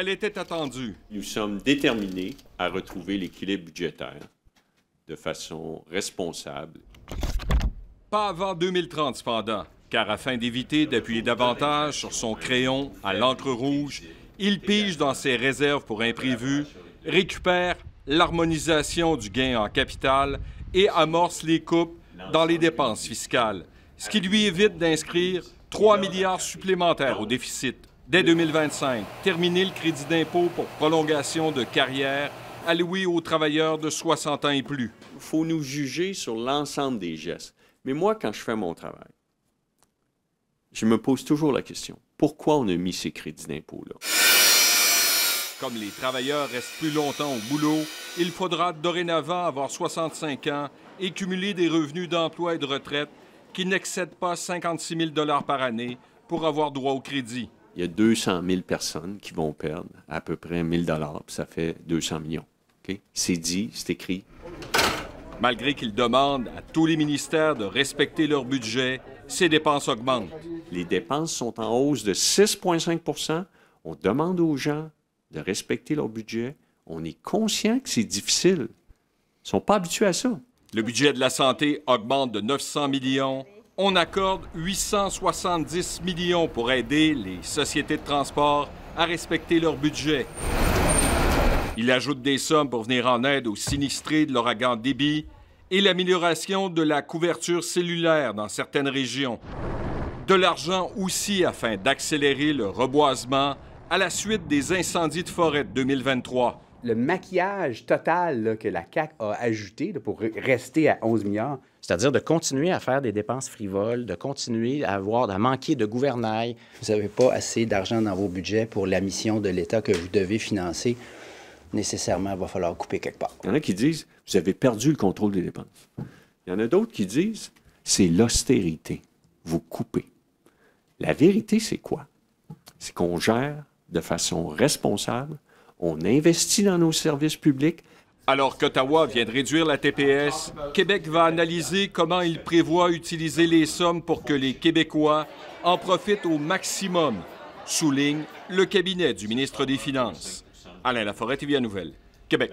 Elle était attendue. Nous sommes déterminés à retrouver l'équilibre budgétaire de façon responsable. Pas avant 2030, cependant, car afin d'éviter d'appuyer davantage sur son crayon à l'encre rouge, il pige dans ses réserves pour imprévus, récupère l'harmonisation du gain en capital et amorce les coupes dans les dépenses fiscales, ce qui lui évite d'inscrire 3 milliards supplémentaires au déficit. Dès 2025, terminer le crédit d'impôt pour prolongation de carrière alloué aux travailleurs de 60 ans et plus. Il faut nous juger sur l'ensemble des gestes. Mais moi, quand je fais mon travail, je me pose toujours la question, pourquoi on a mis ces crédits d'impôt-là? Comme les travailleurs restent plus longtemps au boulot, il faudra dorénavant avoir 65 ans et cumuler des revenus d'emploi et de retraite qui n'excèdent pas 56 000 par année pour avoir droit au crédit. Il y a 200 000 personnes qui vont perdre à peu près 1 000 ça fait 200 millions. C'est dit, c'est écrit. Malgré qu'il demande à tous les ministères de respecter leur budget, ces dépenses augmentent. Les dépenses sont en hausse de 6,5% On demande aux gens de respecter leur budget. On est conscient que c'est difficile. Ils ne sont pas habitués à ça. Le budget de la santé augmente de 900 millions. On accorde 870 millions pour aider les sociétés de transport à respecter leur budget. Il ajoute des sommes pour venir en aide aux sinistrés de l'ouragan Déby et l'amélioration de la couverture cellulaire dans certaines régions. De l'argent aussi afin d'accélérer le reboisement à la suite des incendies de forêt de 2023. Le maquillage total que la CAC a ajouté pour rester à 11 milliards. C'est-à-dire de continuer à faire des dépenses frivoles, de continuer à avoir, à manquer de gouvernail. Vous n'avez pas assez d'argent dans vos budgets pour la mission de l'État que vous devez financer nécessairement, il va falloir couper quelque part. Il y en a qui disent, vous avez perdu le contrôle des dépenses. Il y en a d'autres qui disent, c'est l'austérité. Vous coupez. La vérité, c'est quoi? C'est qu'on gère de façon responsable, on investit dans nos services publics. Alors qu'Ottawa vient de réduire la TPS, Québec va analyser comment il prévoit utiliser les sommes pour que les Québécois en profitent au maximum, souligne le cabinet du ministre des Finances. Alain Laforêt, TVA Nouvelle, Québec.